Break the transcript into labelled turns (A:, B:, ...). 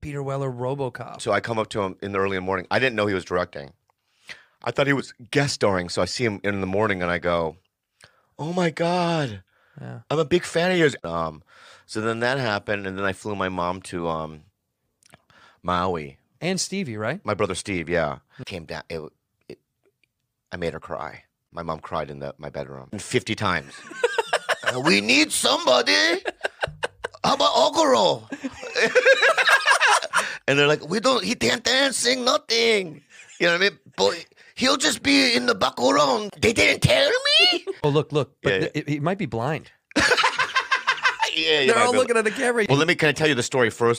A: Peter Weller RoboCop.
B: So I come up to him in the early morning. I didn't know he was directing. I thought he was guest starring. So I see him in the morning and I go, "Oh my god,
A: Yeah.
B: I'm a big fan of yours." Um, so then that happened, and then I flew my mom to um, Maui.
A: And Stevie, right?
B: My brother Steve, yeah, came down. It, it, I made her cry. My mom cried in the my bedroom fifty times. Uh, we need somebody. How about Ogoro? and they're like, we don't. He can't dance, sing, nothing. You know what I mean? But he'll just be in the background. They didn't tell me.
A: Oh, look, look. But
B: Yeah,
A: it- he might be blind.
B: yeah,
A: They're all looking at the camera.
B: Well, let me. Can I tell you the story first?